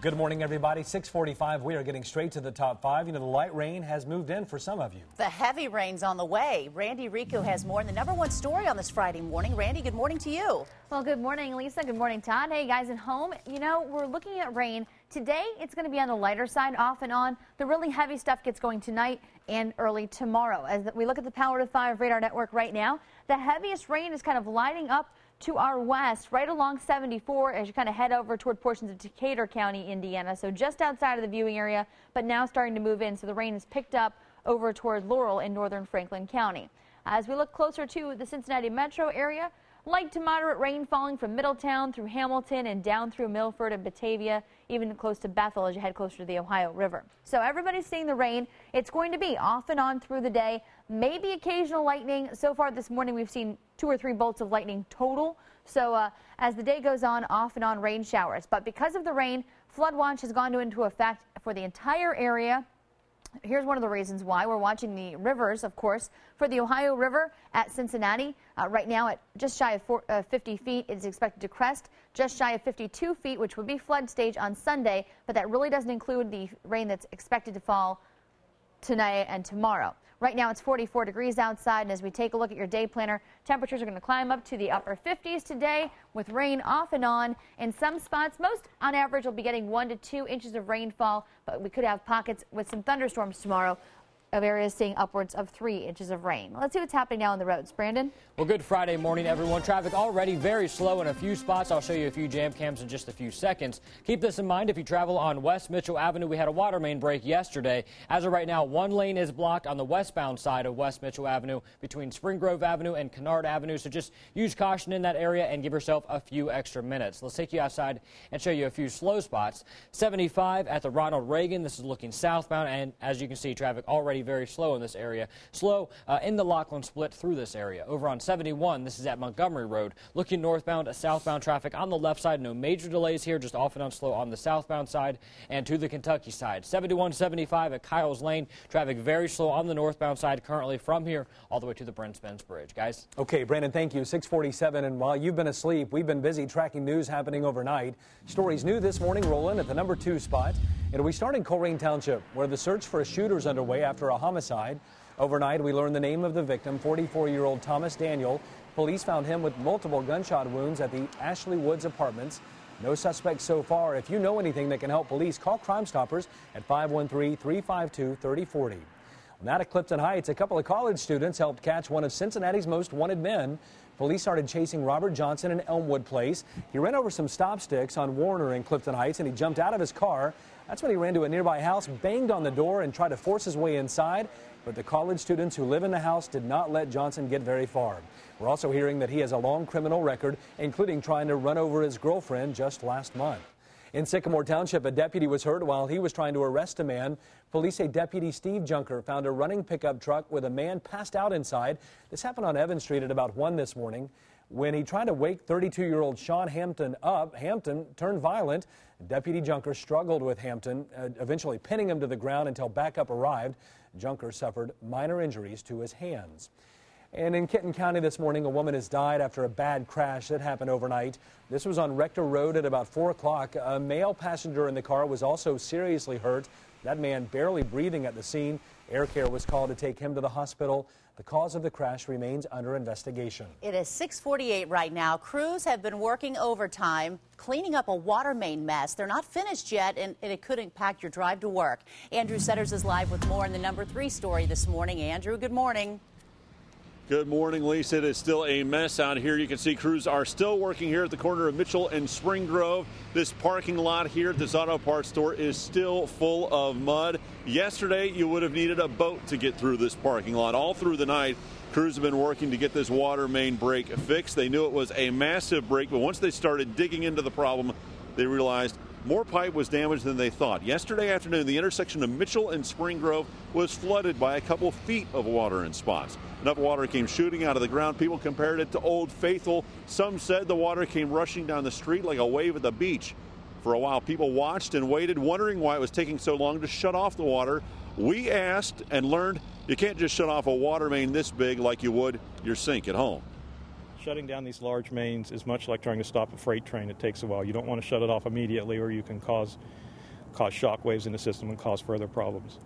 Good morning, everybody. 645. We are getting straight to the top five. You know, the light rain has moved in for some of you. The heavy rain's on the way. Randy Rico has more in the number one story on this Friday morning. Randy, good morning to you. Well, good morning, Lisa. Good morning, Todd. Hey, guys at home. You know, we're looking at rain. Today, it's going to be on the lighter side, off and on. The really heavy stuff gets going tonight and early tomorrow. As we look at the Power to 5 radar network right now, the heaviest rain is kind of lighting up to our west, right along 74 as you kind of head over toward portions of Decatur County, Indiana. So just outside of the viewing area, but now starting to move in. So the rain is picked up over toward Laurel in northern Franklin County. As we look closer to the Cincinnati metro area, light to moderate rain falling from Middletown through Hamilton and down through Milford and Batavia, even close to Bethel as you head closer to the Ohio River. So everybody's seeing the rain. It's going to be off and on through the day, maybe occasional lightning. So far this morning, we've seen two or three bolts of lightning total. So uh, as the day goes on, off and on rain showers. But because of the rain, flood watch has gone into effect for the entire area. Here's one of the reasons why. We're watching the rivers, of course. For the Ohio River at Cincinnati, uh, right now at just shy of four, uh, 50 feet, it is expected to crest just shy of 52 feet, which would be flood stage on Sunday, but that really doesn't include the rain that's expected to fall tonight and tomorrow. Right now it's 44 degrees outside, and as we take a look at your day planner, temperatures are going to climb up to the upper 50s today with rain off and on. In some spots, most on average will be getting one to two inches of rainfall, but we could have pockets with some thunderstorms tomorrow of areas seeing upwards of three inches of rain. Let's see what's happening now on the roads. Brandon? Well, good Friday morning, everyone. Traffic already very slow in a few spots. I'll show you a few jam cams in just a few seconds. Keep this in mind if you travel on West Mitchell Avenue. We had a water main break yesterday. As of right now, one lane is blocked on the westbound side of West Mitchell Avenue between Spring Grove Avenue and Kennard Avenue. So just use caution in that area and give yourself a few extra minutes. Let's take you outside and show you a few slow spots. 75 at the Ronald Reagan. This is looking southbound, and as you can see, traffic already very slow in this area. Slow uh, in the Lockland split through this area. Over on 71, this is at Montgomery Road. Looking northbound, southbound traffic on the left side. No major delays here, just off and on slow on the southbound side and to the Kentucky side. 7175 at Kyles Lane. Traffic very slow on the northbound side currently from here all the way to the Brent Spence Bridge. Guys? Okay, Brandon, thank you. 647. And while you've been asleep, we've been busy tracking news happening overnight. Stories new this morning roll in at the number two spot. And we start in Colerain Township, where the search for a shooter is underway after a homicide. Overnight, we learned the name of the victim, 44 year old Thomas Daniel. Police found him with multiple gunshot wounds at the Ashley Woods apartments. No suspects so far. If you know anything that can help police, call Crime Stoppers at 513 352 3040. Now at Clifton Heights, a couple of college students helped catch one of Cincinnati's most wanted men. Police started chasing Robert Johnson in Elmwood Place. He ran over some stop sticks on Warner in Clifton Heights and he jumped out of his car. That's when he ran to a nearby house, banged on the door, and tried to force his way inside. But the college students who live in the house did not let Johnson get very far. We're also hearing that he has a long criminal record, including trying to run over his girlfriend just last month. In Sycamore Township, a deputy was hurt while he was trying to arrest a man. Police say Deputy Steve Junker found a running pickup truck with a man passed out inside. This happened on Evans Street at about 1 this morning. When he tried to wake 32 year old Sean Hampton up, Hampton turned violent. Deputy Junker struggled with Hampton, uh, eventually pinning him to the ground until backup arrived. Junker suffered minor injuries to his hands. And in Kenton County this morning, a woman has died after a bad crash that happened overnight. This was on Rector Road at about 4 o'clock. A male passenger in the car was also seriously hurt. That man barely breathing at the scene. Air Care was called to take him to the hospital. The cause of the crash remains under investigation. It is 648 right now. Crews have been working overtime cleaning up a water main mess. They're not finished yet, and, and it could impact your drive to work. Andrew Setters is live with more in the number three story this morning. Andrew, good morning. Good morning, Lisa. It is still a mess out here. You can see crews are still working here at the corner of Mitchell and Spring Grove. This parking lot here at this auto parts store is still full of mud. Yesterday, you would have needed a boat to get through this parking lot all through the night. Crews have been working to get this water main break fixed. They knew it was a massive break, but once they started digging into the problem, they realized more pipe was damaged than they thought. Yesterday afternoon, the intersection of Mitchell and Spring Grove was flooded by a couple feet of water in spots. Enough water came shooting out of the ground. People compared it to Old Faithful. Some said the water came rushing down the street like a wave at the beach. For a while, people watched and waited, wondering why it was taking so long to shut off the water. We asked and learned you can't just shut off a water main this big like you would your sink at home. Shutting down these large mains is much like trying to stop a freight train. It takes a while. You don't want to shut it off immediately or you can cause cause shock waves in the system and cause further problems.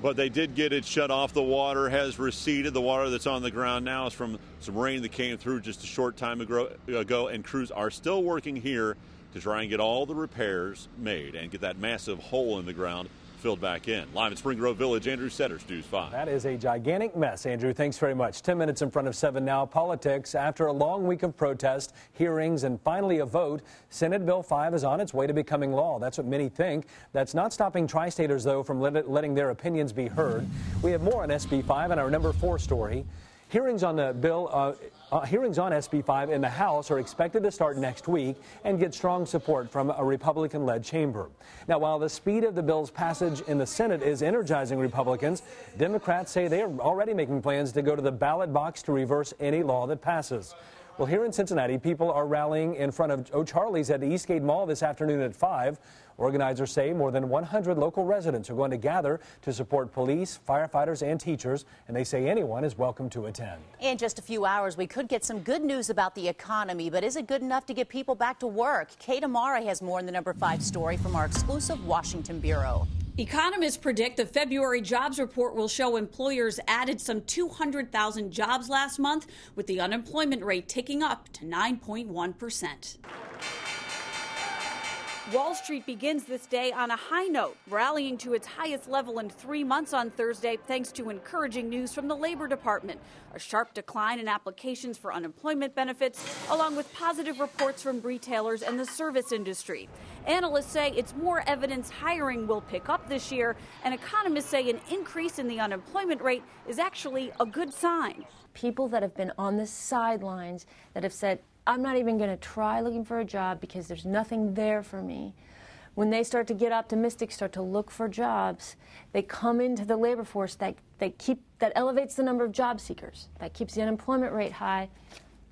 But they did get it shut off. The water has receded. The water that's on the ground now is from some rain that came through just a short time ago, and crews are still working here to try and get all the repairs made and get that massive hole in the ground filled back in. Live in Spring Grove Village, Andrew Setters, News 5. That is a gigantic mess, Andrew. Thanks very much. 10 minutes in front of 7 now. Politics. After a long week of protest, hearings, and finally a vote, Senate Bill 5 is on its way to becoming law. That's what many think. That's not stopping tri staters, though, from letting their opinions be heard. We have more on SB 5 and our number 4 story. Hearings on the bill, uh, uh, hearings on SB 5 in the House are expected to start next week and get strong support from a Republican led chamber. Now, while the speed of the bill's passage in the Senate is energizing Republicans, Democrats say they are already making plans to go to the ballot box to reverse any law that passes. Well, here in Cincinnati, people are rallying in front of O'Charley's at the Eastgate Mall this afternoon at 5. Organizers say more than 100 local residents are going to gather to support police, firefighters, and teachers, and they say anyone is welcome to attend. In just a few hours, we could get some good news about the economy, but is it good enough to get people back to work? Kate Amara has more in the number five story from our exclusive Washington Bureau. Economists predict the February jobs report will show employers added some 200,000 jobs last month, with the unemployment rate ticking up to 9.1 percent. Wall Street begins this day on a high note, rallying to its highest level in three months on Thursday thanks to encouraging news from the Labor Department. A sharp decline in applications for unemployment benefits, along with positive reports from retailers and the service industry. Analysts say it's more evidence hiring will pick up this year, and economists say an increase in the unemployment rate is actually a good sign. People that have been on the sidelines that have said, I'm not even going to try looking for a job because there's nothing there for me. When they start to get optimistic, start to look for jobs, they come into the labor force that, that, keep, that elevates the number of job seekers, that keeps the unemployment rate high,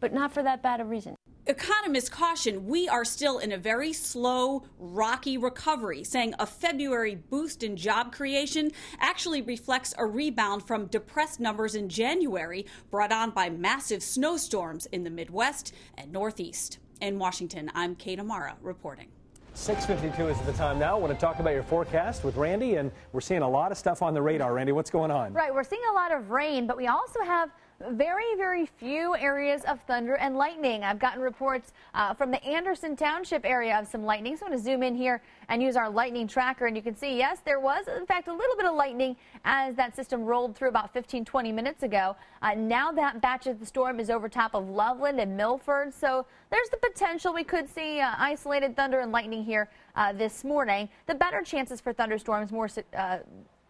but not for that bad a reason. Economists caution we are still in a very slow, rocky recovery, saying a February boost in job creation actually reflects a rebound from depressed numbers in January brought on by massive snowstorms in the Midwest and Northeast. In Washington, I'm Kate Amara reporting. 652 is the time now. I want to talk about your forecast with Randy, and we're seeing a lot of stuff on the radar. Randy, what's going on? Right, we're seeing a lot of rain, but we also have very, very few areas of thunder and lightning. I've gotten reports uh, from the Anderson Township area of some lightning. So I'm going to zoom in here and use our lightning tracker. And you can see, yes, there was, in fact, a little bit of lightning as that system rolled through about 15, 20 minutes ago. Uh, now that batch of the storm is over top of Loveland and Milford. So there's the potential we could see uh, isolated thunder and lightning here uh, this morning. The better chances for thunderstorms, more, uh,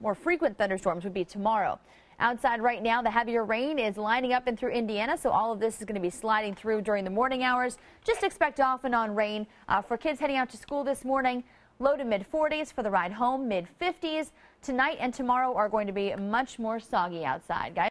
more frequent thunderstorms, would be tomorrow. Outside right now, the heavier rain is lining up and through Indiana, so all of this is going to be sliding through during the morning hours. Just expect off and on rain uh, for kids heading out to school this morning. Low to mid 40s for the ride home, mid 50s. Tonight and tomorrow are going to be much more soggy outside, guys.